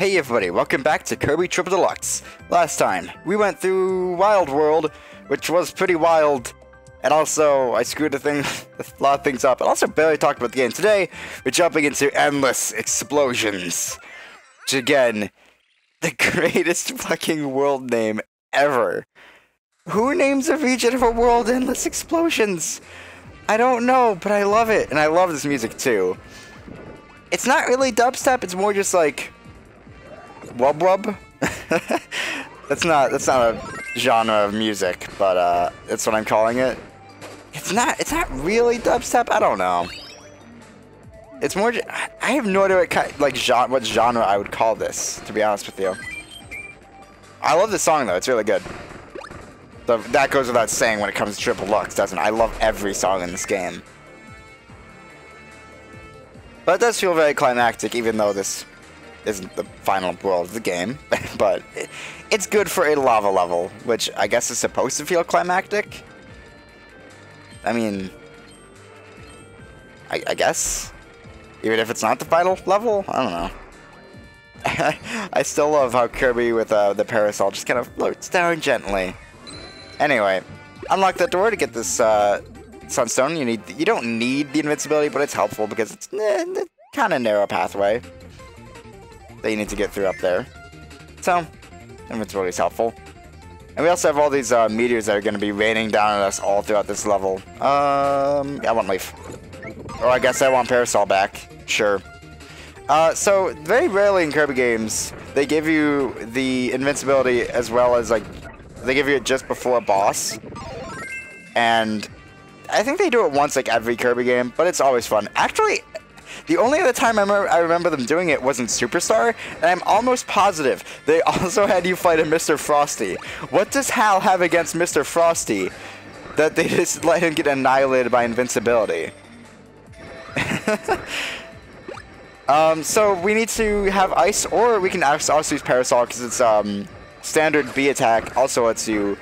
Hey everybody, welcome back to Kirby Triple Deluxe. Last time, we went through Wild World, which was pretty wild, and also I screwed a, thing, a lot of things up, and also barely talked about the game. Today, we're jumping into Endless Explosions, which again, the greatest fucking world name ever. Who names a region of a world Endless Explosions? I don't know, but I love it, and I love this music too. It's not really dubstep, it's more just like wub wub. that's not that's not a genre of music, but uh, that's what I'm calling it. It's not it's not really dubstep. I don't know. It's more. I have no idea what kind, like genre, what genre I would call this. To be honest with you, I love this song though. It's really good. So that goes without saying when it comes to Triple Lux, doesn't it? I love every song in this game. But it does feel very climactic, even though this isn't the final world of the game, but it's good for a lava level, which I guess is supposed to feel climactic. I mean, I, I guess, even if it's not the final level, I don't know. I still love how Kirby with uh, the parasol just kind of floats down gently. Anyway, unlock that door to get this uh, sunstone. You need you don't need the invincibility, but it's helpful because it's eh, kind of narrow pathway that you need to get through up there. So, inventory is helpful. And we also have all these uh, meteors that are going to be raining down on us all throughout this level. Um, I want Leaf. Or I guess I want Parasol back. Sure. Uh, so, very rarely in Kirby games, they give you the invincibility as well as, like, they give you it just before a boss. And I think they do it once, like, every Kirby game, but it's always fun. Actually, the only other time I remember, I remember them doing it was in Superstar, and I'm almost positive they also had you fight a Mr. Frosty. What does Hal have against Mr. Frosty that they just let him get annihilated by invincibility? um, so we need to have ice, or we can also use Parasol because it's um, standard B attack. Also lets you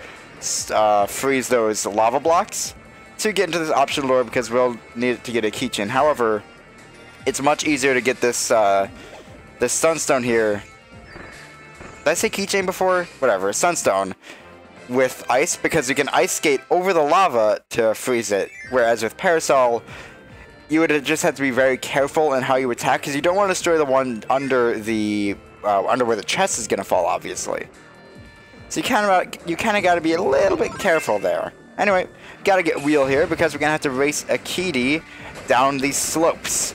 uh, freeze those lava blocks to get into this option lore because we'll need it to get a keychain. However, it's much easier to get this uh, this sunstone here. Did I say keychain before? Whatever, sunstone with ice because you can ice skate over the lava to freeze it. Whereas with parasol, you would just have to be very careful in how you attack because you don't want to destroy the one under the uh, under where the chest is gonna fall, obviously. So you kind of you kind of got to be a little bit careful there. Anyway, gotta get wheel here because we're gonna have to race a Kiddy down these slopes.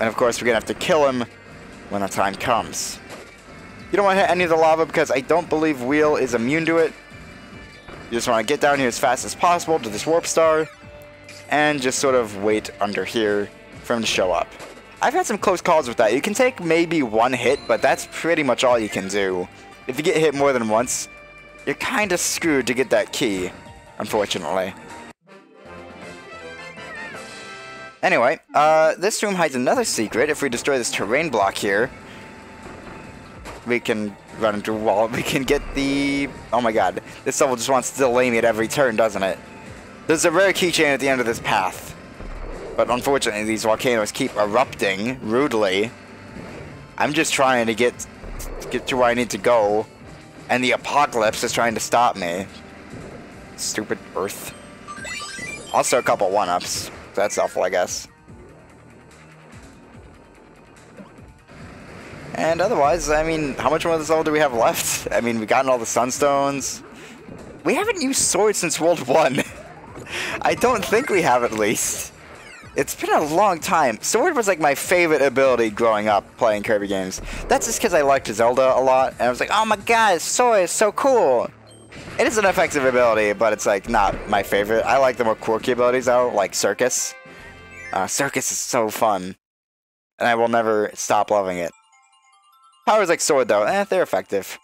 And of course, we're going to have to kill him when the time comes. You don't want to hit any of the lava because I don't believe Wheel is immune to it. You just want to get down here as fast as possible to this Warp Star and just sort of wait under here for him to show up. I've had some close calls with that. You can take maybe one hit, but that's pretty much all you can do. If you get hit more than once, you're kind of screwed to get that key, unfortunately. Anyway, uh, this room hides another secret. If we destroy this terrain block here, we can run into a wall. We can get the... Oh my god. This level just wants to delay me at every turn, doesn't it? There's a rare keychain at the end of this path. But unfortunately, these volcanoes keep erupting rudely. I'm just trying to get, get to where I need to go. And the apocalypse is trying to stop me. Stupid Earth. Also a couple one-ups that's helpful, I guess. And otherwise, I mean, how much more of this level do we have left? I mean, we've gotten all the sunstones. We haven't used swords since World 1. I don't think we have, at least. It's been a long time. Sword was like my favorite ability growing up playing Kirby games. That's just because I liked Zelda a lot, and I was like, oh my god, sword is so cool. It is an effective ability, but it's like not my favorite. I like the more quirky abilities though, like Circus. Uh, Circus is so fun, and I will never stop loving it. Powers like Sword though, eh, they're effective.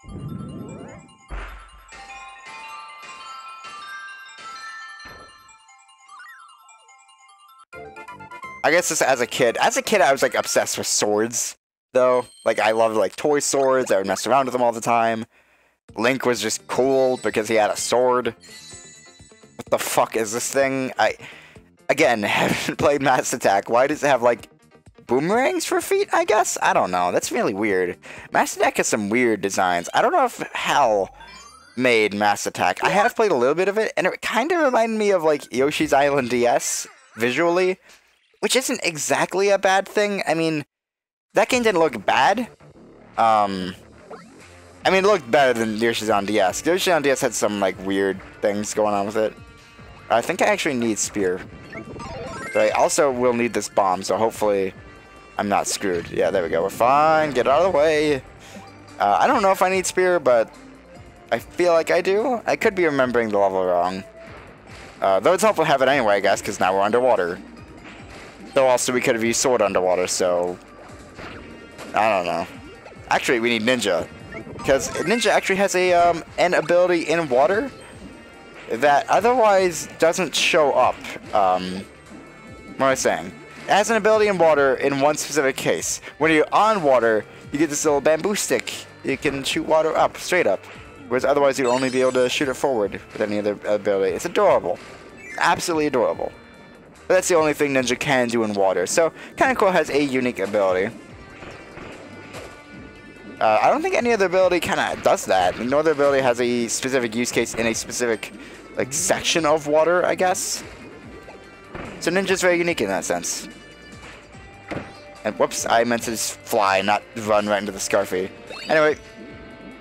I guess just as a kid, as a kid I was like obsessed with swords, though. Like I loved like toy swords, I would mess around with them all the time. Link was just cool because he had a sword. What the fuck is this thing? I, again, haven't played Mass Attack. Why does it have, like, boomerangs for feet, I guess? I don't know. That's really weird. Mass Attack has some weird designs. I don't know if Hal made Mass Attack. I have played a little bit of it, and it kind of reminded me of like Yoshi's Island DS visually, which isn't exactly a bad thing. I mean, that game didn't look bad. Um, I mean, it looked better than Yoshi's on DS. Yoshi's on DS had some like weird things going on with it. I think I actually need Spear. But I also will need this bomb, so hopefully I'm not screwed. Yeah, there we go. We're fine. Get out of the way. Uh, I don't know if I need Spear, but I feel like I do. I could be remembering the level wrong. Uh, though it's helpful to have it anyway, I guess, because now we're underwater. Though also we could have used Sword underwater, so... I don't know. Actually, we need Ninja. Because Ninja actually has a um, an ability in water that otherwise doesn't show up. Um, what am I saying? It has an ability in water in one specific case. When you're on water, you get this little bamboo stick. You can shoot water up, straight up. Whereas otherwise you'll only be able to shoot it forward with any other ability. It's adorable. Absolutely adorable. But that's the only thing Ninja can do in water. So, kinda cool has a unique ability. Uh, I don't think any other ability kind of does that. No other ability has a specific use case in a specific like section of water, I guess. So Ninja's very unique in that sense. And whoops, I meant to just fly, not run right into the Scarfy. Anyway,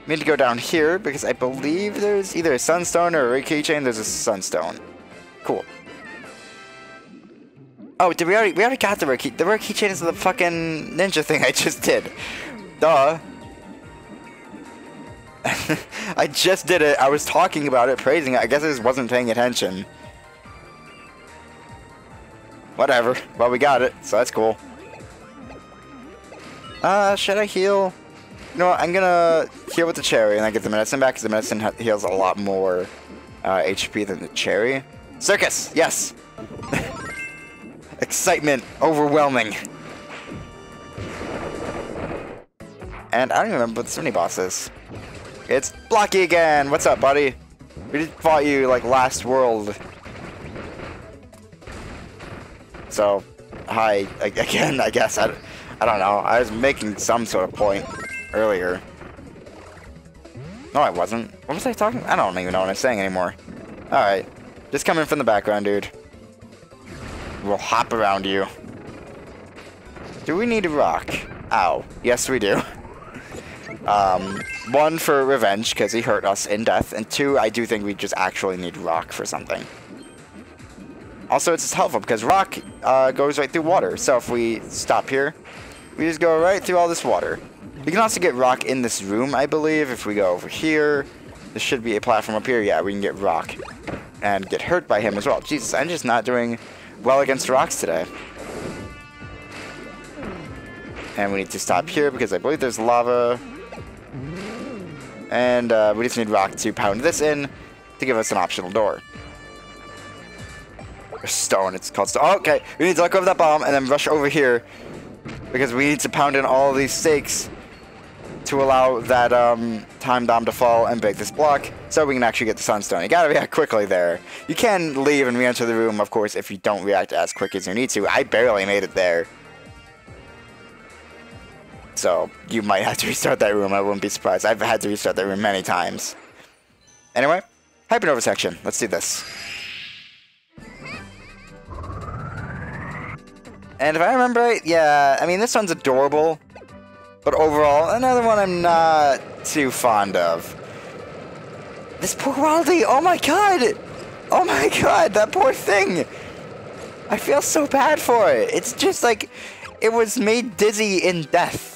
we need to go down here because I believe there's either a sunstone or a keychain. There's a sunstone. Cool. Oh, did we already we already got the rare key the rare keychain is the fucking ninja thing I just did. Duh. I just did it. I was talking about it, praising it. I guess I just wasn't paying attention. Whatever. Well, we got it, so that's cool. Uh, should I heal? You know what, I'm gonna heal with the cherry and I get the medicine back because the medicine heals a lot more uh, HP than the cherry. Circus! Yes! Excitement overwhelming. And I don't even remember what the mini boss is. It's Blocky again! What's up, buddy? We just fought you, like, last world. So, hi, again, I guess. I, I don't know. I was making some sort of point earlier. No, I wasn't. What was I talking? I don't even know what I'm saying anymore. Alright. Just coming from the background, dude. We'll hop around you. Do we need a rock? Ow. Yes, we do. Um, one for revenge, because he hurt us in death, and two, I do think we just actually need rock for something. Also, it's helpful, because rock uh, goes right through water, so if we stop here, we just go right through all this water. We can also get rock in this room, I believe, if we go over here. There should be a platform up here. Yeah, we can get rock. And get hurt by him as well. Jesus, I'm just not doing well against rocks today. And we need to stop here because I believe there's lava and uh, we just need rock to pound this in to give us an optional door. Or stone, it's called stone. Okay, we need to look over that bomb and then rush over here because we need to pound in all these stakes to allow that um, time bomb to fall and break this block so we can actually get the sunstone. You gotta react quickly there. You can leave and re-enter the room, of course, if you don't react as quick as you need to. I barely made it there. So you might have to restart that room. I wouldn't be surprised. I've had to restart that room many times. Anyway, Hypernova section. Let's do this. And if I remember right, yeah, I mean, this one's adorable. But overall, another one I'm not too fond of. This poor Waddle Dee, oh my god! Oh my god, that poor thing! I feel so bad for it. It's just like, it was made dizzy in death.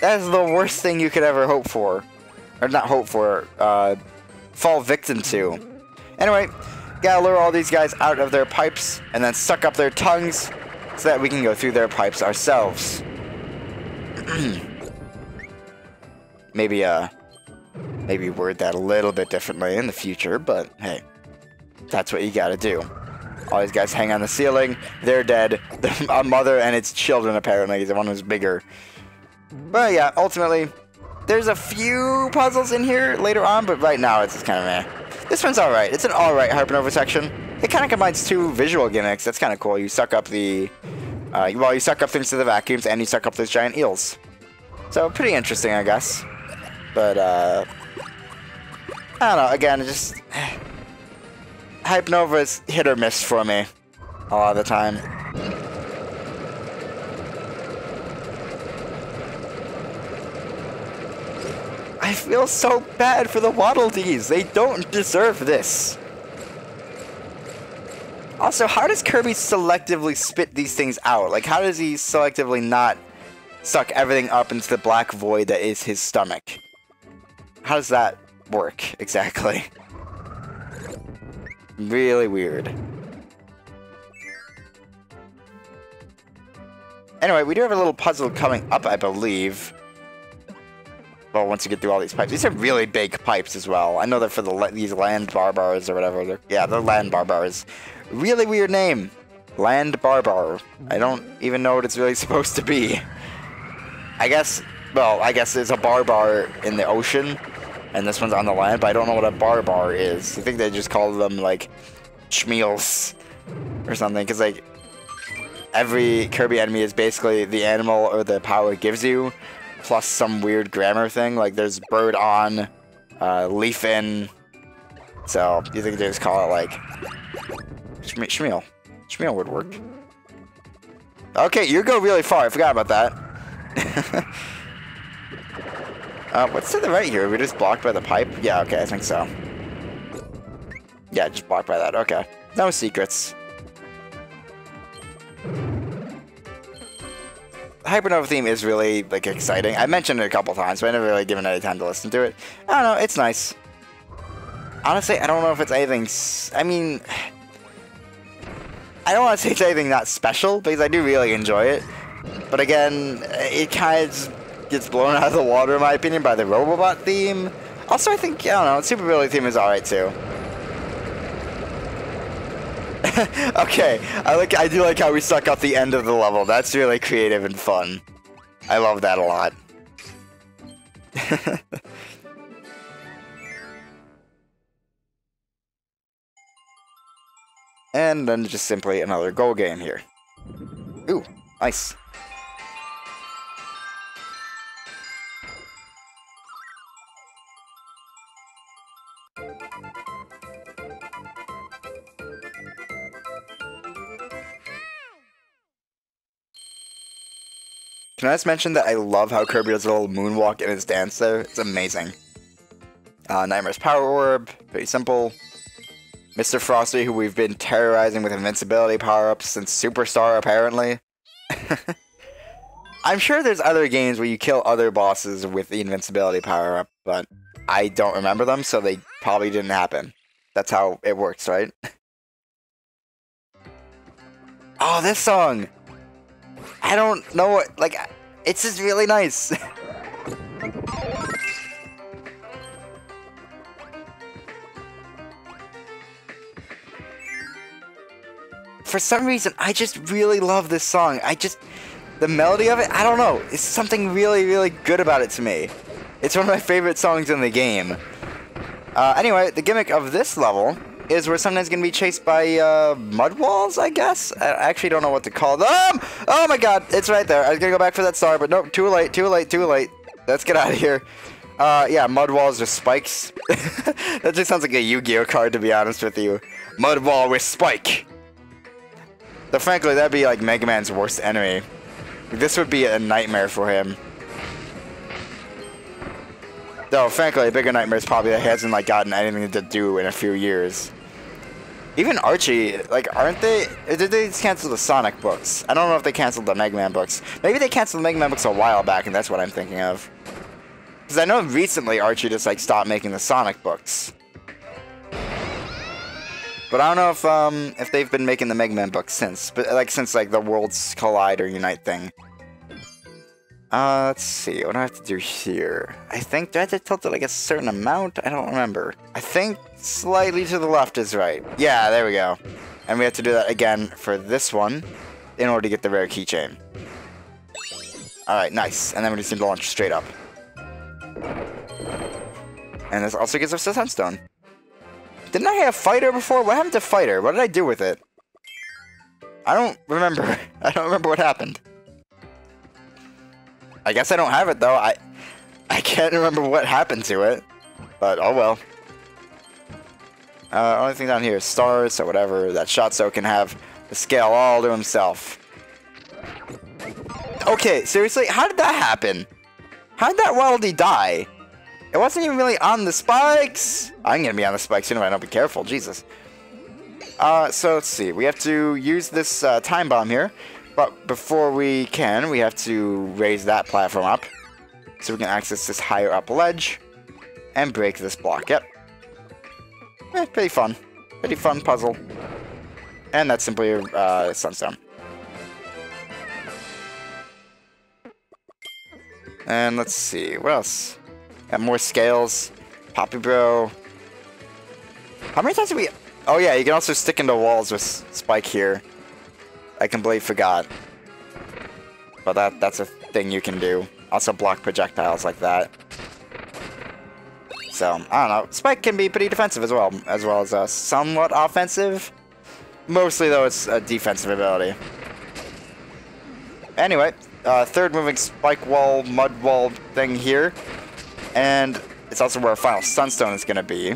That is the worst thing you could ever hope for. Or not hope for, uh, fall victim to. Anyway, gotta lure all these guys out of their pipes and then suck up their tongues so that we can go through their pipes ourselves. maybe, uh, maybe word that a little bit differently in the future, but hey, that's what you gotta do. All these guys hang on the ceiling, they're dead. A mother and its children, apparently, the one who's bigger. But yeah, ultimately, there's a few puzzles in here later on, but right now it's just kind of meh. This one's alright. It's an alright Hypernova section. It kind of combines two visual gimmicks. That's kind of cool. You suck up the Uh, well, you suck up things to the vacuums, and you suck up those giant eels. So, pretty interesting, I guess. But, uh... I don't know, again, just... Hypernova's hit or miss for me. A lot of the time. I feel so bad for the Waddle Dees. They don't deserve this. Also, how does Kirby selectively spit these things out? Like, how does he selectively not suck everything up into the black void that is his stomach? How does that work, exactly? Really weird. Anyway, we do have a little puzzle coming up, I believe well, once you get through all these pipes. These are really big pipes as well. I know they're for the these land barbars or whatever. They're, yeah, they're land barbars. Really weird name. Land barbar. I don't even know what it's really supposed to be. I guess, well, I guess it's a barbar in the ocean, and this one's on the land, but I don't know what a barbar is. I think they just call them, like, schmeals or something, because, like, every Kirby enemy is basically the animal or the power it gives you, plus some weird grammar thing. Like there's Birdon, uh, Leafan. So you think they just call it like Shmeal? Shmeal would work. Okay, you go really far. I forgot about that. uh, what's to the right here? Are we just blocked by the pipe? Yeah, okay, I think so. Yeah, just blocked by that. Okay. No secrets. Hypernova theme is really like exciting. I mentioned it a couple times, but I never really given any time to listen to it. I don't know, it's nice. Honestly, I don't know if it's anything. I mean, I don't want to say it's anything that special because I do really enjoy it. But again, it kind of gets blown out of the water, in my opinion, by the Robobot theme. Also, I think I don't know, Super Billy theme is alright too. okay, I like. I do like how we suck up the end of the level. That's really creative and fun. I love that a lot. and then just simply another goal game here. Ooh, nice. Can I just mention that I love how Kirby does a little moonwalk in his dance there? It's amazing. Uh, Nightmare's Power Orb, pretty simple. Mr. Frosty, who we've been terrorizing with invincibility power-ups since Superstar, apparently. I'm sure there's other games where you kill other bosses with the invincibility power-up, but I don't remember them, so they probably didn't happen. That's how it works, right? oh, this song! I don't know what, like, it's just really nice. For some reason, I just really love this song. I just, the melody of it, I don't know. It's something really, really good about it to me. It's one of my favorite songs in the game. Uh, anyway, the gimmick of this level is we're sometimes going to be chased by uh, mud walls, I guess? I actually don't know what to call them. Oh my god, it's right there. I was going to go back for that star, but nope, too late, too late, too late. Let's get out of here. Uh, yeah, mud walls with spikes. that just sounds like a Yu-Gi-Oh card, to be honest with you. Mud wall with spike. So frankly, that'd be like Mega Man's worst enemy. This would be a nightmare for him. Though, frankly, a bigger nightmare is probably that he hasn't like gotten anything to do in a few years. Even Archie, like, aren't they? Did they cancel the Sonic books? I don't know if they canceled the Mega Man books. Maybe they canceled the Mega Man books a while back, and that's what I'm thinking of. Because I know recently Archie just like stopped making the Sonic books. But I don't know if um if they've been making the Mega Man books since, but like since like the Worlds Collide or Unite thing. Uh, let's see, what do I have to do here? I think, do I have to tilt it like a certain amount? I don't remember. I think slightly to the left is right. Yeah, there we go. And we have to do that again for this one in order to get the rare keychain. Alright, nice. And then we just need to launch straight up. And this also gives us a sunstone. Didn't I have Fighter before? What happened to Fighter? What did I do with it? I don't remember. I don't remember what happened. I guess I don't have it though. I I can't remember what happened to it. But oh well. Uh, only thing down here is stars or whatever. That Shotzo can have the scale all to himself. Okay, seriously, how did that happen? How did that Waddle Dee? It wasn't even really on the spikes. I'm gonna be on the spikes soon if I don't be careful. Jesus. Uh, so let's see. We have to use this uh, time bomb here. But before we can, we have to raise that platform up. So we can access this higher up ledge. And break this block. Yep. Eh, pretty fun. Pretty fun puzzle. And that's simply uh, Sunstone. And let's see, what else? Got more scales. Poppy Bro. How many times did we... Oh yeah, you can also stick into walls with Spike here. I completely forgot. But that that's a thing you can do. Also block projectiles like that. So, I don't know. Spike can be pretty defensive as well, as well as uh, somewhat offensive. Mostly, though, it's a defensive ability. Anyway, uh, third moving spike wall, mud wall thing here. And it's also where our final sunstone is going to be.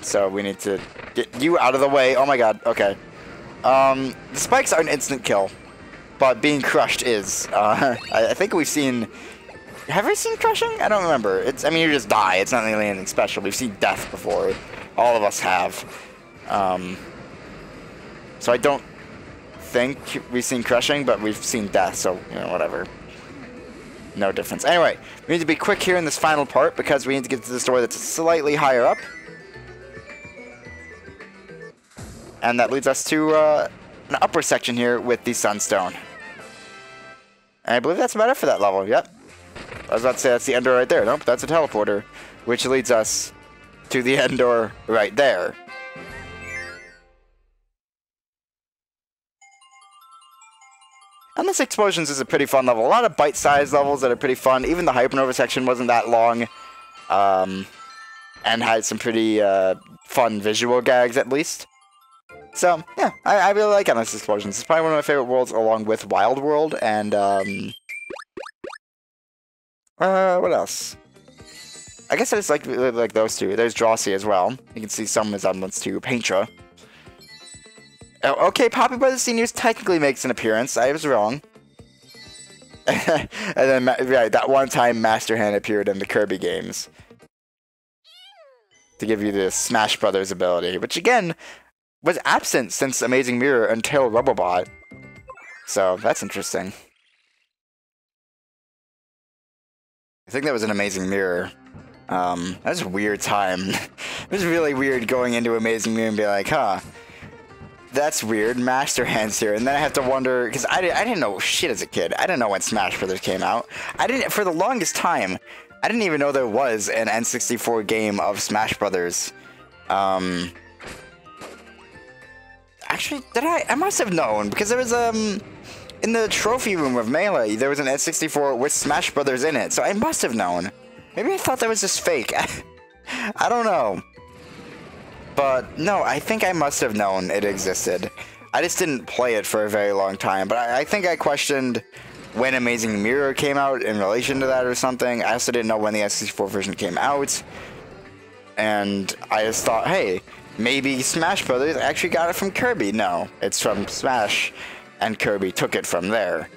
So we need to get you out of the way. Oh my god, okay. Um, the spikes are an instant kill, but being crushed is. Uh, I think we've seen have we seen crushing? I don't remember. It's. I mean, you just die. It's not really anything special. We've seen death before. All of us have. Um, so I don't think we've seen crushing, but we've seen death. So you know, whatever. No difference. Anyway, we need to be quick here in this final part because we need to get to the door that's slightly higher up. And that leads us to uh, an upper section here with the Sunstone. And I believe that's about it for that level. Yep. I was about to say that's the Endor right there. Nope, that's a teleporter, which leads us to the Endor right there. Endless Explosions is a pretty fun level. A lot of bite-sized levels that are pretty fun. Even the Hypernova section wasn't that long. Um, and had some pretty uh, fun visual gags, at least. So, yeah, I, I, really like Endless Explosions. It's probably one of my favorite worlds along with Wild World and um, uh, what else? I guess it's like like those two. There's Drosy as well. You can see some resemblance to Paintra. Oh, okay, Poppy Brothers Seniors technically makes an appearance. I was wrong. and then, right, that one time Master Hand appeared in the Kirby games. To give you the Smash Brothers ability, which again, was absent since Amazing Mirror until Robobot. So, that's interesting. I think that was an amazing mirror. Um, that was a weird time. it was really weird going into Amazing Mirror and be like, huh, that's weird, Master Hand's here. And then I have to wonder, because I, I didn't know shit as a kid. I didn't know when Smash Brothers came out. I didn't, for the longest time, I didn't even know there was an N64 game of Smash Brothers. Um, actually, did I? I must have known, because there was, um, in the trophy room of Melee, there was an N64 with Smash Brothers in it, so I must have known. Maybe I thought that was just fake. I don't know. But no, I think I must have known it existed. I just didn't play it for a very long time, but I, I think I questioned when Amazing Mirror came out in relation to that or something. I also didn't know when the N64 version came out. And I just thought, hey, maybe Smash Brothers actually got it from Kirby. No, it's from Smash and Kirby took it from there.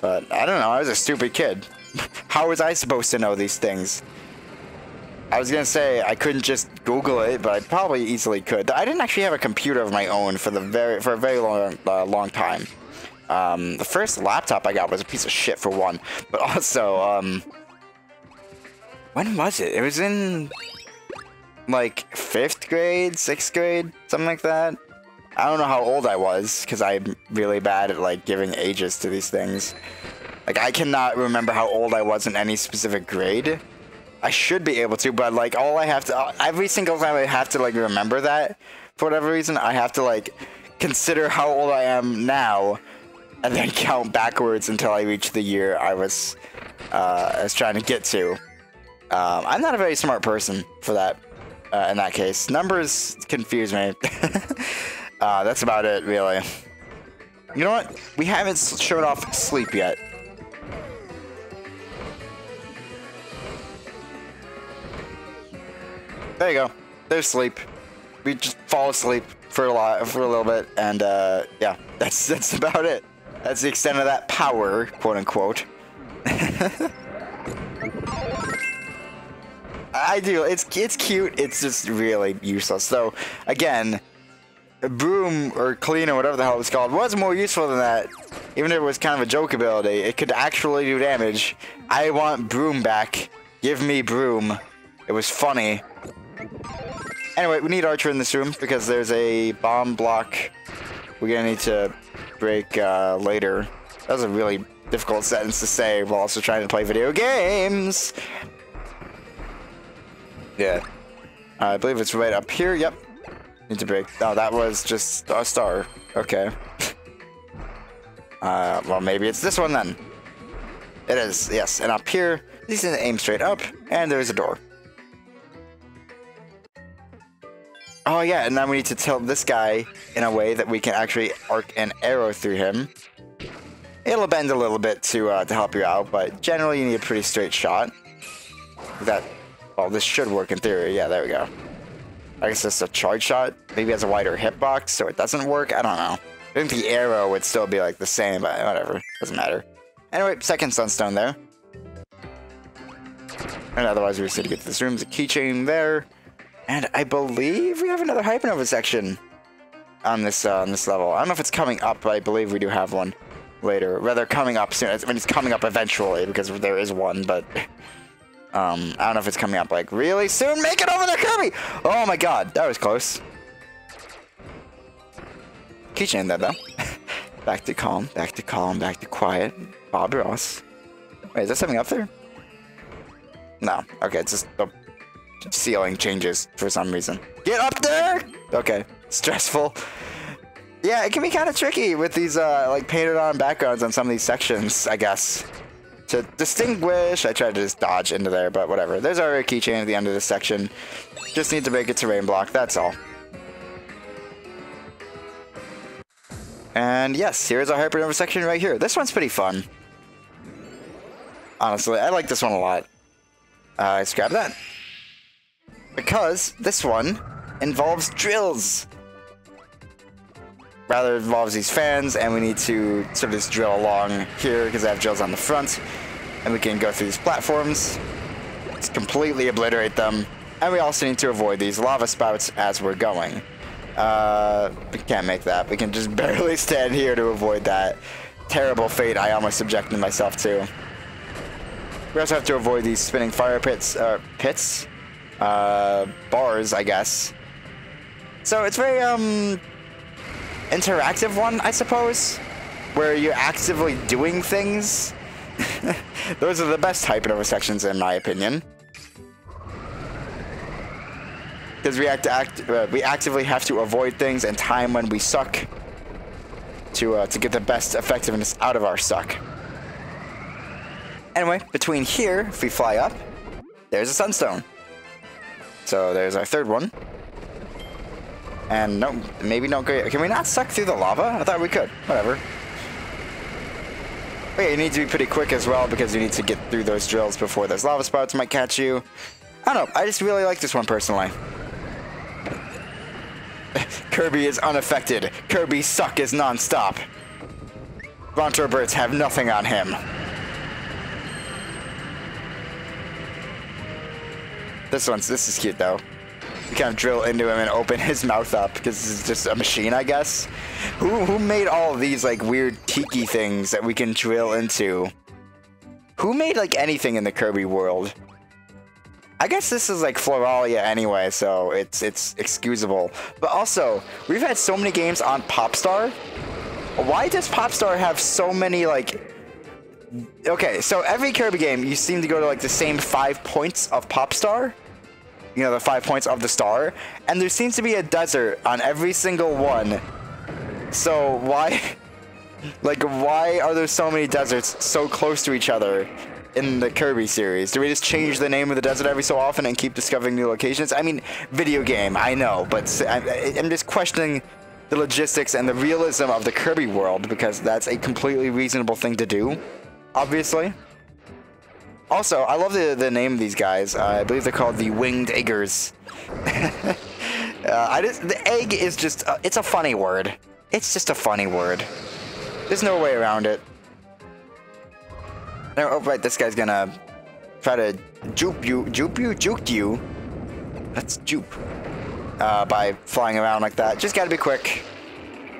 But I don't know, I was a stupid kid. How was I supposed to know these things? I was gonna say I couldn't just Google it, but I probably easily could. I didn't actually have a computer of my own for the very for a very long uh, long time. Um, the first laptop I got was a piece of shit for one, but also um, when was it? It was in like fifth grade, sixth grade, something like that. I don't know how old I was because I'm really bad at like giving ages to these things. Like I cannot remember how old I was in any specific grade. I should be able to, but like all I have to every single time I have to like remember that for whatever reason, I have to like consider how old I am now and then count backwards until I reach the year I was uh, I was trying to get to. Um, I'm not a very smart person for that. Uh, in that case, numbers confuse me. Uh, that's about it, really. You know what? We haven't showed off sleep yet. There you go. There's sleep. We just fall asleep for a lot, for a little bit, and uh, yeah, that's that's about it. That's the extent of that power, quote unquote. I do. It's it's cute. It's just really useless. So again, broom or clean or whatever the hell it's called was more useful than that. Even if it was kind of a joke ability, it could actually do damage. I want broom back. Give me broom. It was funny. Anyway, we need Archer in this room because there's a bomb block we're gonna need to break uh, later. That was a really difficult sentence to say while also trying to play video games. Yeah. Uh, I believe it's right up here. Yep. Need to break. Oh, that was just a star. Okay. uh, well, maybe it's this one then. It is, yes. And up here, these to aim straight up, and there's a door. Oh yeah, and then we need to tilt this guy in a way that we can actually arc an arrow through him. It'll bend a little bit to uh, to help you out, but generally you need a pretty straight shot. That, well, this should work in theory. Yeah, there we go. I guess it's a charge shot. Maybe it has a wider hitbox, so it doesn't work. I don't know. I think the arrow would still be like the same, but whatever. Doesn't matter. Anyway, second sunstone there. And otherwise, we just need to get to this room. There's a keychain there. And I believe we have another Hypernova section on this uh, on this level. I don't know if it's coming up, but I believe we do have one later. Rather, coming up soon. I mean, it's coming up eventually because there is one, but um, I don't know if it's coming up like really soon. Make it over there, Kirby! Oh my God, that was close. Keychain that though. back to calm, back to calm, back to quiet. Bob Ross. Wait, is there something up there? No. Okay, it's just the ceiling changes for some reason. Get up there! Okay, stressful. Yeah, it can be kind of tricky with these uh, like painted on backgrounds on some of these sections, I guess. To distinguish, I tried to just dodge into there, but whatever. There's our keychain at the end of this section. Just need to make a terrain block, that's all. And yes, here's our Hypernova section right here. This one's pretty fun. Honestly, I like this one a lot. Uh, let's grab that. Because this one involves drills. Rather, involves these fans, and we need to sort of just drill along here because I have drills on the front. And we can go through these platforms, completely obliterate them. And we also need to avoid these lava spouts as we're going. Uh, we can't make that. We can just barely stand here to avoid that terrible fate I almost subjected myself to. We also have to avoid these spinning fire pits, uh, pits? uh, bars, I guess. So it's very um interactive one, I suppose, where you're actively doing things. Those are the best Hypernova sections, in my opinion. Because we, act, act uh, we actively have to avoid things and time when we suck to, uh, to get the best effectiveness out of our suck. Anyway, between here, if we fly up, there's a sunstone. So there's our third one. And no, maybe no great. Can we not suck through the lava? I thought we could. Whatever. Yeah, you need to be pretty quick as well because you need to get through those drills before those lava spouts might catch you. I don't know. I just really like this one personally. Kirby is unaffected. Kirby suck is non-stop. Ronto birds have nothing on him. This one's this is cute though. You kind of drill into him and open his mouth up because this is just a machine, I guess. Who who made all these like weird tiki things that we can drill into? Who made like anything in the Kirby world? I guess this is like Floralia anyway, so it's it's excusable. But also, we've had so many games on Popstar. Why does Popstar have so many like Okay, so every Kirby game, you seem to go to like the same five points of Popstar you know, the five points of the star, and there seems to be a desert on every single one. So why, like, why are there so many deserts so close to each other in the Kirby series? Do we just change the name of the desert every so often and keep discovering new locations? I mean, video game, I know, but I, am just questioning the logistics and the realism of the Kirby world because that's a completely reasonable thing to do, obviously. Also, I love the, the name of these guys. Uh, I believe they're called the Winged Eggers. uh, I just, the egg is just, uh, it's a funny word. It's just a funny word. There's no way around it. oh, right, this guy's gonna try to juke you, juke you, juke you. That's juke. Uh, by flying around like that. Just gotta be quick.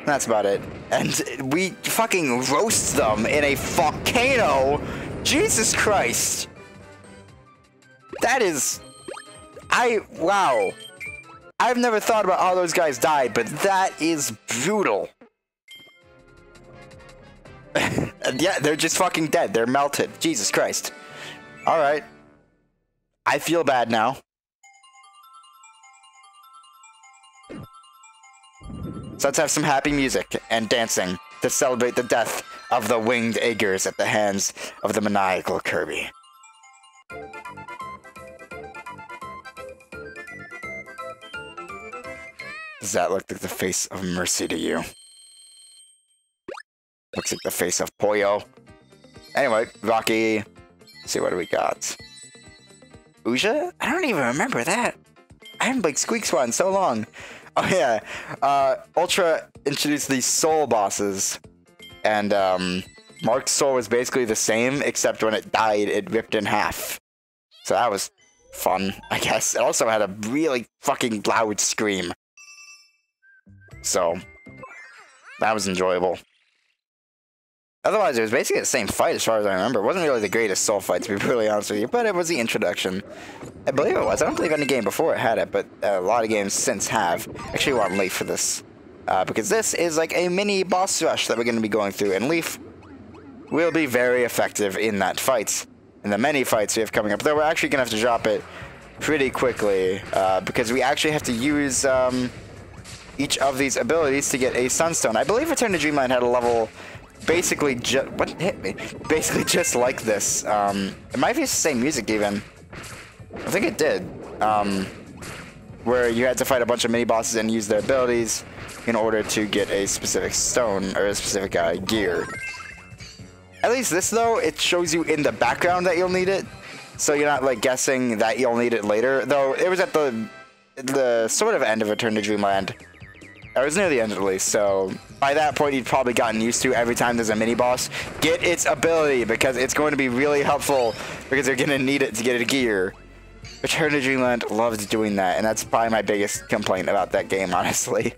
That's about it. And we fucking roast them in a volcano. Jesus Christ. That is... I... Wow. I've never thought about how those guys died, but that is brutal. yeah, they're just fucking dead. They're melted. Jesus Christ. Alright. I feel bad now. So let's have some happy music and dancing to celebrate the death of the winged eggers at the hands of the maniacal Kirby. Does that look like the face of mercy to you? Looks like the face of Poyo. Anyway, Rocky. See, what do we got? Uja? I don't even remember that. I haven't played Squeak Squad in so long. Oh yeah, uh, Ultra introduced these soul bosses, and um, Marx soul was basically the same, except when it died, it ripped in half. So that was fun, I guess. It also had a really fucking loud scream. So, that was enjoyable. Otherwise, it was basically the same fight as far as I remember. It wasn't really the greatest Soul fight, to be brutally honest with you, but it was the introduction. I believe it was. I don't believe any game before it had it, but a lot of games since have. Actually, well, I'm late for this. Uh, because this is like a mini boss rush that we're going to be going through, and Leaf will be very effective in that fight. In the many fights we have coming up. Though we're actually going to have to drop it pretty quickly, uh, because we actually have to use um, each of these abilities to get a Sunstone. I believe Return to Dreamland had a level basically just what hit me basically just like this um, it might be the same music even I think it did um, where you had to fight a bunch of mini bosses and use their abilities in order to get a specific stone or a specific uh, gear. At least this though it shows you in the background that you'll need it. So you're not like guessing that you'll need it later. Though it was at the the sort of end of Return to Dreamland. I was near the end at least, so by that point you'd probably gotten used to every time there's a mini boss, get its ability because it's going to be really helpful because you're going to need it to get a gear. Return to Dreamland loves doing that, and that's probably my biggest complaint about that game, honestly.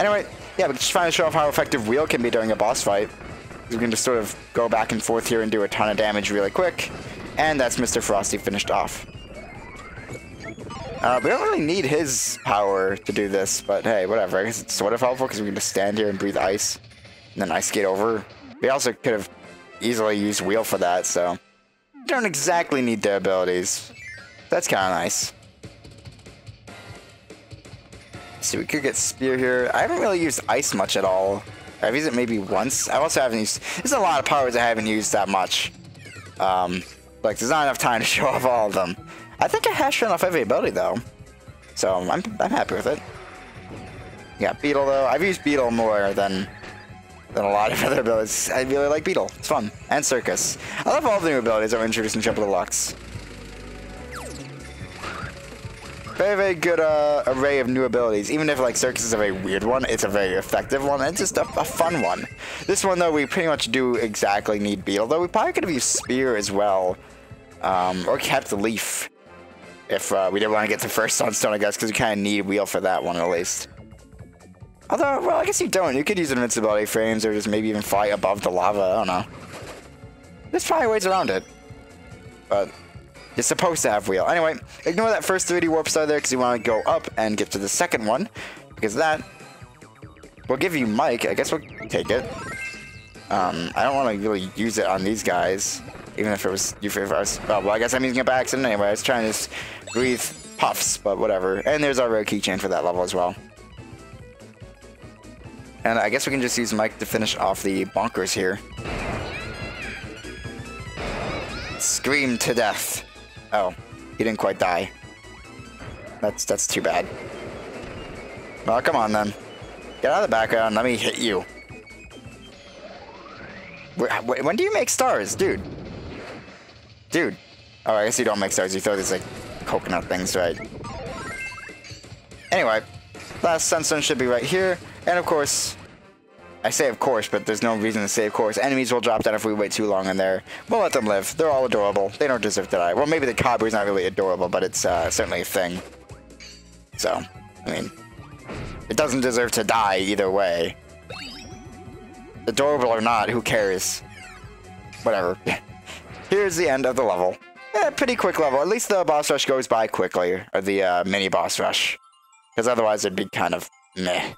Anyway, yeah, but just trying to show off how effective Wheel can be during a boss fight. We can just sort of go back and forth here and do a ton of damage really quick, and that's Mr. Frosty finished off. Uh, we don't really need his power to do this, but hey, whatever. I guess it's sort of helpful because we can just stand here and breathe ice, and then ice skate over. We also could have easily used wheel for that, so don't exactly need their abilities. That's kind of nice. See, we could get spear here. I haven't really used ice much at all. I've used it maybe once. I also haven't used. There's a lot of powers I haven't used that much. Um, like there's not enough time to show off all of them. I think I hashed enough every ability though. So I'm, I'm happy with it. Yeah, Beetle though. I've used Beetle more than than a lot of other abilities. I really like Beetle. It's fun. And Circus. I love all the new abilities that were introduced in Triple Deluxe. Very, very good uh, array of new abilities. Even if like Circus is a very weird one, it's a very effective one. It's just a, a fun one. This one though, we pretty much do exactly need Beetle. Though we probably could have used Spear as well. Um, or kept Leaf if uh, we didn't want to get the first Sunstone, I guess, because we kind of need Wheel for that one at least. Although, well, I guess you don't. You could use invincibility frames or just maybe even fly above the lava. I don't know. There's probably ways around it. But you're supposed to have Wheel. Anyway, ignore that first 3D warp star there because you want to go up and get to the second one. Because that will give you Mike. I guess we'll take it. Um, I don't want to really use it on these guys. Even if it was, if it was, well, well, I guess I'm using it by accident anyway. I was trying to just breathe puffs, but whatever. And there's our rare keychain for that level as well. And I guess we can just use Mike to finish off the bonkers here. Scream to death. Oh, he didn't quite die. That's that's too bad. Oh, come on then. Get out of the background. Let me hit you. When do you make stars, dude? Dude. Oh, I guess you don't make stars. You throw these like coconut things, right? Anyway, last sunstone should be right here. And of course, I say of course, but there's no reason to say of course. Enemies will drop down if we wait too long in there. We'll let them live. They're all adorable. They don't deserve to die. Well, maybe the is not really adorable, but it's uh, certainly a thing. So, I mean, it doesn't deserve to die either way. Adorable or not, who cares? Whatever. Here's the end of the level. Yeah, pretty quick level. At least the boss rush goes by quickly, or the uh, mini boss rush. Because otherwise it'd be kind of meh.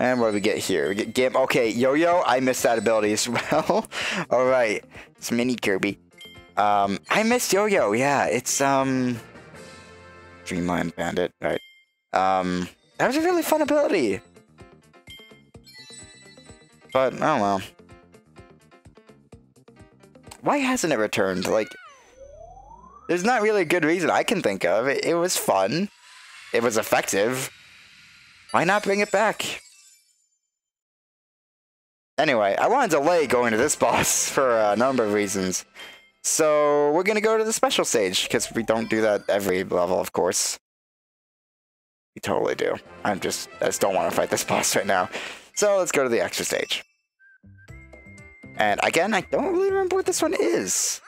And what do we get here? We get game. Okay, Yo-Yo. I missed that ability as well. All right, it's Mini Kirby. Um, I missed Yo-Yo. Yeah, it's um, Dreamland Bandit. Right. Um, that was a really fun ability. But oh well. Why hasn't it returned? Like, there's not really a good reason I can think of. It, it was fun. It was effective. Why not bring it back? Anyway, I want to delay going to this boss for a number of reasons. So we're going to go to the special stage, because we don't do that every level, of course. We totally do. I'm just, I just don't want to fight this boss right now. So let's go to the extra stage. And again, I don't really remember what this one is.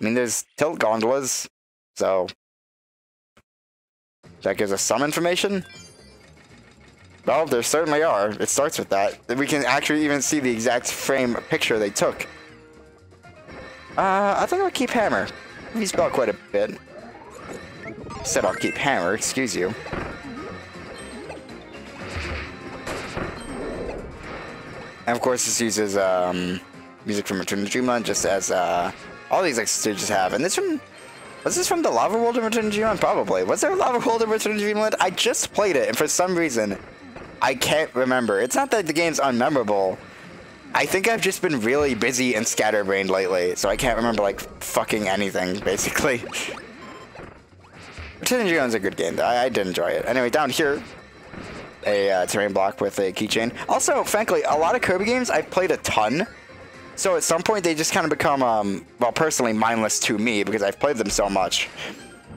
I mean, there's tilt gondolas, so that gives us some information. Well, there certainly are. It starts with that. We can actually even see the exact frame picture they took. Uh, I think I'll keep Hammer. He's got quite a bit. Said I'll keep Hammer, excuse you. And of course this uses um, music from Return to Dreamland just as uh, all these like stages have. And this one, was this from the Lava World in Return to Dreamland? Probably. Was there a Lava World in Return to Dreamland? I just played it and for some reason I can't remember. It's not that the game's unmemorable. I think I've just been really busy and scatterbrained lately, so I can't remember, like, fucking anything, basically. Return is a good game, though. I, I, did enjoy it. Anyway, down here, a uh, terrain block with a keychain. Also, frankly, a lot of Kirby games I've played a ton, so at some point they just kind of become, um, well, personally mindless to me because I've played them so much.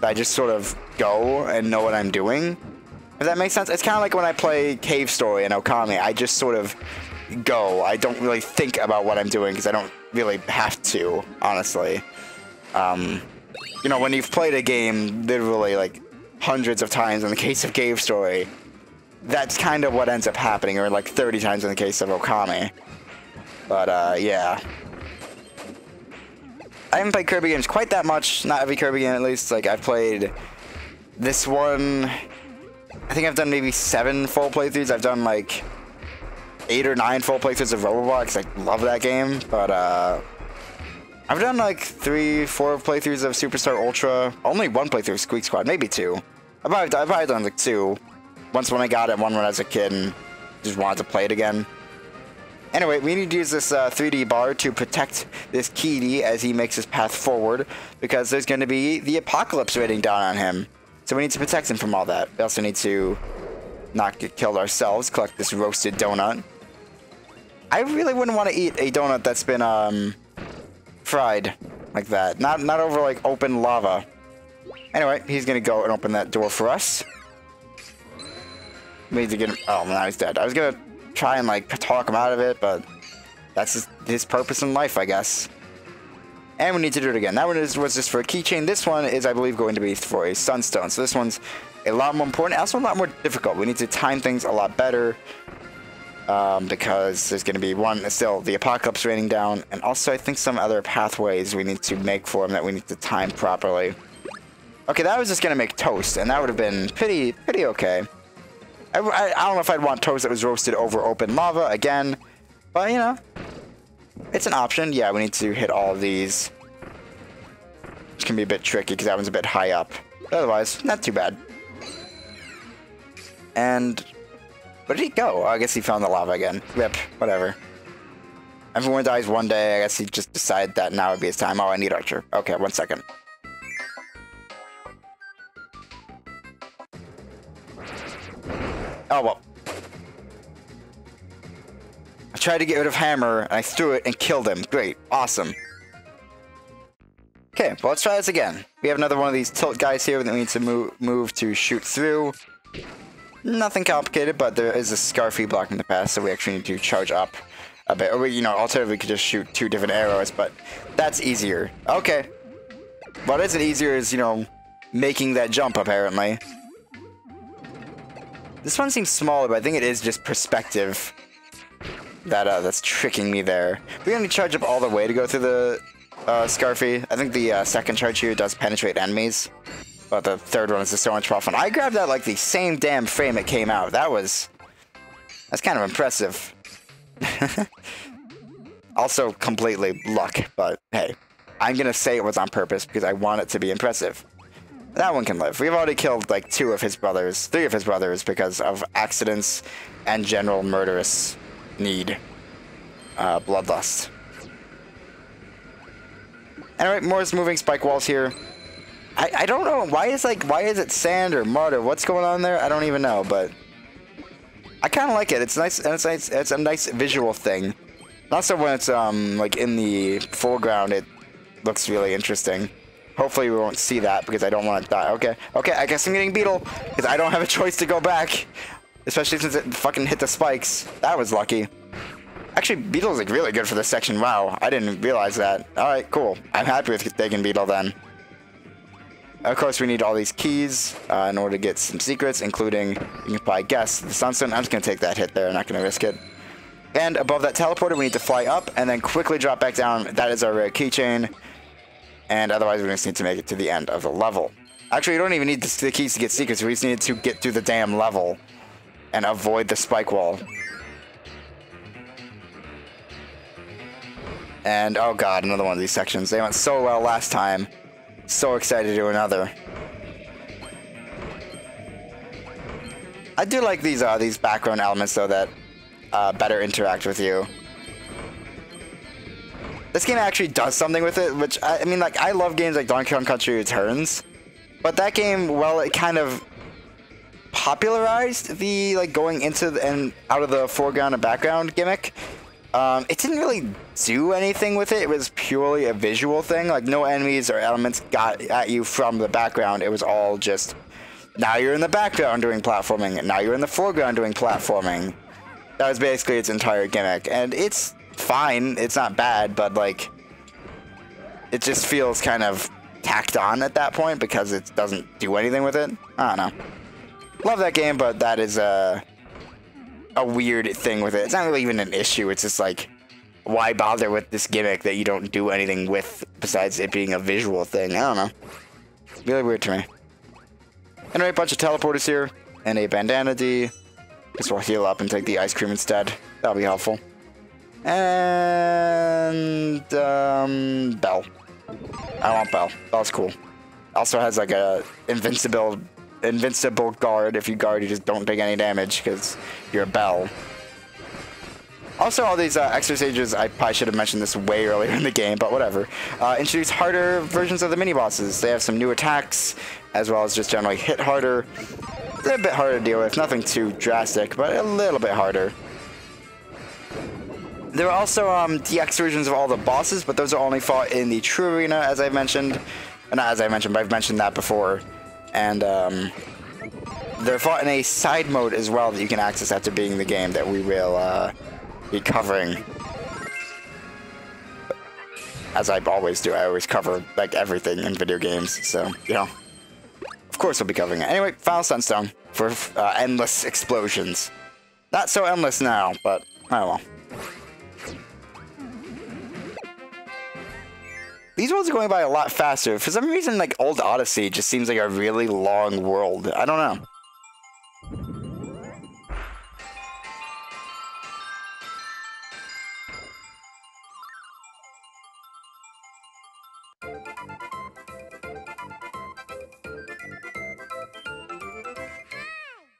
I just sort of go and know what I'm doing. If that makes sense? It's kind of like when I play Cave Story in Okami. I just sort of go. I don't really think about what I'm doing because I don't really have to, honestly. Um, you know, when you've played a game literally like hundreds of times in the case of Cave Story, that's kind of what ends up happening, or like 30 times in the case of Okami. But, uh, yeah. I haven't played Kirby games quite that much, not every Kirby game at least. Like, I've played this one, I think I've done maybe seven full playthroughs. I've done like eight or nine full playthroughs of Robobot. I love that game, but uh, I've done like three, four playthroughs of Superstar Ultra. Only one playthrough of Squeak Squad, maybe two. I've probably, I've probably done like two. Once when I got it, one when I was a kid and just wanted to play it again. Anyway, we need to use this uh, 3D bar to protect this Kiddy as he makes his path forward, because there's going to be the apocalypse raining down on him. So we need to protect him from all that. We also need to not get killed ourselves, collect this roasted donut. I really wouldn't want to eat a donut that's been um, fried like that. Not not over like open lava. Anyway, he's gonna go and open that door for us. We need to get him. Oh, now he's dead. I was gonna try and like talk him out of it, but that's his, his purpose in life, I guess. And we need to do it again. That one is, was just for a keychain. This one is, I believe, going to be for a sunstone. So this one's a lot more important. Also a lot more difficult. We need to time things a lot better. Um, because there's going to be one, still the apocalypse raining down. And also I think some other pathways we need to make for them that we need to time properly. Okay, that was just going to make toast. And that would have been pretty, pretty okay. I, I, I don't know if I'd want toast that was roasted over open lava again. But, you know, it's an option. Yeah, we need to hit all these. Just can be a bit tricky because that one's a bit high up. But otherwise, not too bad. And where did he go? Oh, I guess he found the lava again. Rip, whatever. Everyone dies one day. I guess he just decided that now would be his time. Oh, I need Archer. Okay, one second. Oh, well. Tried to get rid of Hammer, and I threw it and killed him. Great. Awesome. Okay, well, let's try this again. We have another one of these tilt guys here that we need to move, move to shoot through. Nothing complicated, but there is a Scarfy blocking the path, so we actually need to charge up a bit. Or, we, you know, alternatively, we could just shoot two different arrows, but that's easier. Okay. What isn't easier is, you know, making that jump, apparently. This one seems smaller, but I think it is just perspective that uh, that's tricking me there. We're gonna charge up all the way to go through the uh, Scarfy. I think the uh, second charge here does penetrate enemies, but the third one is just so much more fun. I grabbed that like the same damn frame it came out. That was... That's kind of impressive. also completely luck, but hey. I'm gonna say it was on purpose because I want it to be impressive. That one can live. We've already killed like two of his brothers, three of his brothers because of accidents and general murderous need. Uh, bloodlust. Anyway, more is moving spike walls here. I, I don't know, why is like, why is it sand or mud or what's going on there? I don't even know, but I kind of like it. It's nice, and it's nice, it's a nice visual thing. Also when it's um like in the foreground, it looks really interesting. Hopefully we won't see that because I don't want to die. Okay, okay, I guess I'm getting beetle because I don't have a choice to go back. Especially since it fucking hit the spikes. That was lucky. Actually, Beetle's like really good for this section. Wow, I didn't realize that. Alright, cool. I'm happy with taking Beetle then. Of course, we need all these keys uh, in order to get some secrets, including, you can probably guess, the Sunstone. I'm just going to take that hit there, I'm not going to risk it. And above that teleporter, we need to fly up and then quickly drop back down. That is our rare keychain. And otherwise, we just need to make it to the end of the level. Actually, you don't even need the keys to get secrets. We just need to get through the damn level and avoid the spike wall. And, oh god, another one of these sections. They went so well last time. So excited to do another. I do like these uh, these background elements, though, that uh, better interact with you. This game actually does something with it, which, I, I mean, like, I love games like Donkey Kong Country Returns, but that game, well, it kind of popularized the, like, going into the, and out of the foreground and background gimmick. Um, it didn't really do anything with it. It was purely a visual thing. Like, no enemies or elements got at you from the background. It was all just, now you're in the background doing platforming, and now you're in the foreground doing platforming. That was basically its entire gimmick. And it's fine. It's not bad, but, like, it just feels kind of tacked on at that point because it doesn't do anything with it. I don't know. Love that game, but that is, uh a weird thing with it. It's not really even an issue. It's just like, why bother with this gimmick that you don't do anything with besides it being a visual thing? I don't know. Really weird to me. Anyway, a bunch of teleporters here and a bandana Dee. Guess we'll heal up and take the ice cream instead. That'll be helpful. And um, Bell. I want Bell. Bell's cool. Also has like a invincible invincible guard. If you guard, you just don't take any damage because you're a bell. Also, all these uh, extra stages, I probably should have mentioned this way earlier in the game, but whatever. Uh, introduce harder versions of the mini-bosses. They have some new attacks, as well as just generally hit harder. They're a bit harder to deal with, nothing too drastic, but a little bit harder. There are also um, DX versions of all the bosses, but those are only fought in the true arena, as I've mentioned. Not as I mentioned, but I've mentioned that before and um, they're fought in a side mode as well that you can access after being the game that we will uh, be covering. As I always do, I always cover like everything in video games, so you know. Of course, we'll be covering it. Anyway, Final Sunstone for uh, endless explosions. Not so endless now, but oh well. These worlds are going by a lot faster. For some reason, like, Old Odyssey just seems like a really long world. I don't know.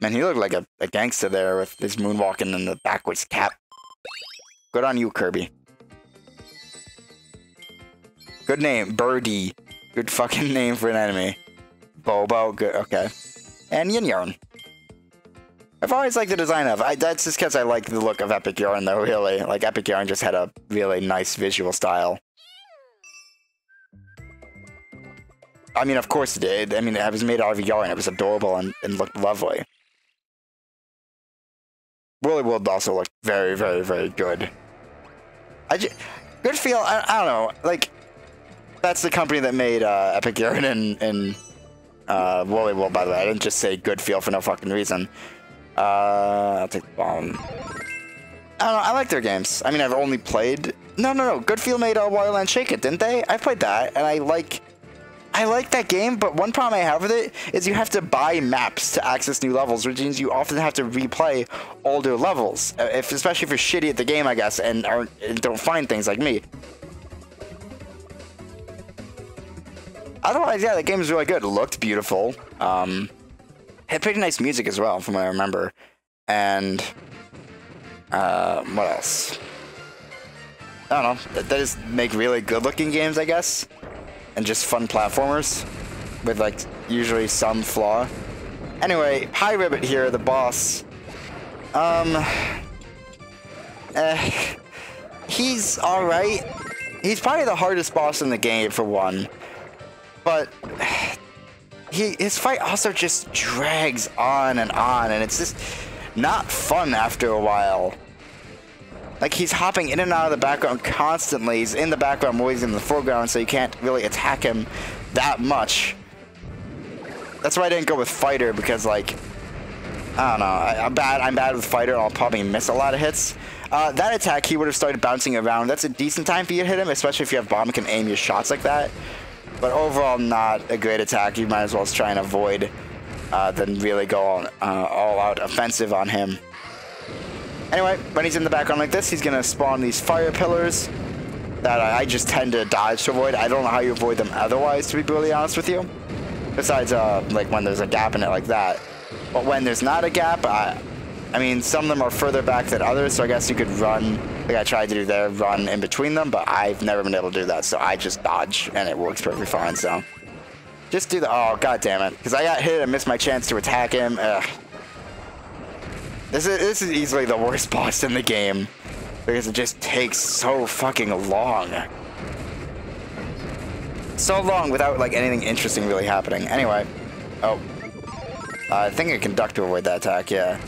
Man, he looked like a, a gangster there with his moonwalking and the backwards cap. Good on you, Kirby. Good name, Birdie. Good fucking name for an enemy. Bobo, good, okay. And Yin Yarn. I've always liked the design of. I, that's just because I like the look of Epic Yarn, though. Really, like Epic Yarn just had a really nice visual style. I mean, of course it did. I mean, it was made out of yarn. It was adorable and, and looked lovely. Woolly World also looked very, very, very good. I just, good feel. I, I don't know. Like, that's the company that made uh, Epic Yarn and and uh, World. By the way, I didn't just say good feel for no fucking reason. Uh, I'll take the bomb. I don't know, I like their games. I mean, I've only played... No, no, no. Good Feel made uh, Wario Shake It, didn't they? I've played that, and I like... I like that game, but one problem I have with it is you have to buy maps to access new levels, which means you often have to replay older levels, uh, if, especially if you're shitty at the game, I guess, and, aren't, don't find things like me. Otherwise, yeah, the game is really good. It looked beautiful. Um, had pretty nice music as well, from what I remember. And uh, what else? I don't know. That, just make really good-looking games, I guess, and just fun platformers with like usually some flaw. Anyway, Pyribbit here, the boss. Um, eh, he's all right. He's probably the hardest boss in the game for one, but he his fight also just drags on and on, and it's just not fun after a while. Like he's hopping in and out of the background constantly. He's in the background more he's in the foreground, so you can't really attack him that much. That's why I didn't go with fighter because like I don't know. I, am bad. I'm bad with fighter. I'll probably miss a lot of hits. Uh, that attack, he would have started bouncing around. That's a decent time for you to hit him, especially if you have bomb and can aim your shots like that. But overall, not a great attack. You might as well try and avoid uh, than really go on, uh, all out offensive on him. Anyway, when he's in the background like this, he's going to spawn these fire pillars that I just tend to dodge to avoid. I don't know how you avoid them otherwise, to be brutally honest with you. Besides, uh, like when there's a gap in it like that. But when there's not a gap, I, I mean, some of them are further back than others, so I guess you could run, like I tried to do there, run in between them, but I've never been able to do that, so I just dodge, and it works perfectly fine, so. Just do the, oh, god damn it. Because I got hit and missed my chance to attack him. Ugh. This is, this is easily the worst boss in the game. Because it just takes so fucking long. So long without, like, anything interesting really happening. Anyway. Oh. Uh, I think I can duck to avoid that attack, yeah.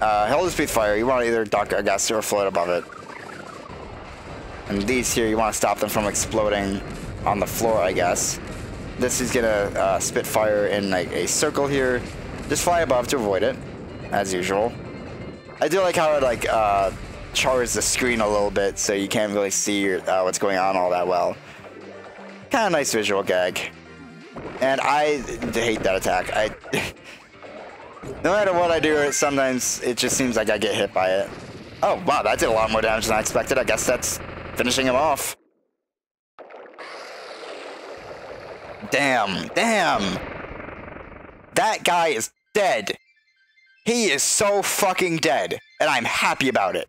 Uh, Hell Speed Fire, you want to either duck, I guess, or float above it. And these here, you want to stop them from exploding on the floor, I guess. This is gonna uh, spit fire in like a circle here. Just fly above to avoid it, as usual. I do like how it like uh, chars the screen a little bit, so you can't really see uh, what's going on all that well. Kind of nice visual gag. And I hate that attack. I No matter what I do, sometimes it just seems like I get hit by it. Oh, wow, that did a lot more damage than I expected. I guess that's finishing him off. Damn, damn. That guy is dead. He is so fucking dead, and I'm happy about it.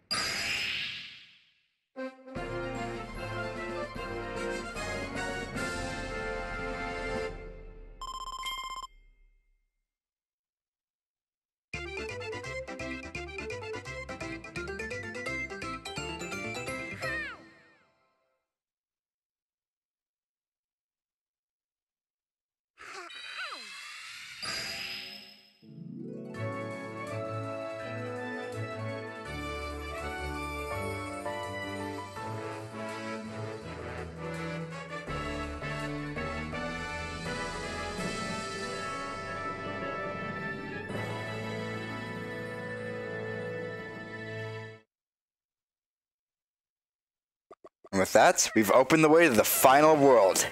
With that, we've opened the way to the final world,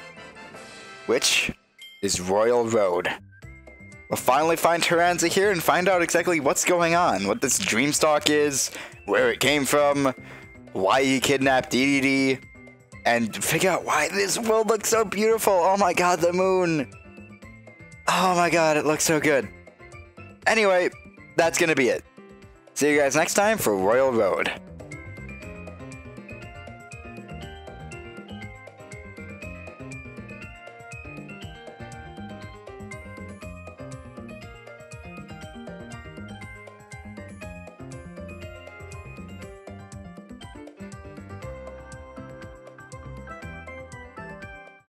which is Royal Road. We'll finally find Taranza here and find out exactly what's going on, what this Dreamstalk is, where it came from, why he kidnapped Dedede, and figure out why this world looks so beautiful. Oh my god, the moon. Oh my god, it looks so good. Anyway, that's gonna be it. See you guys next time for Royal Road.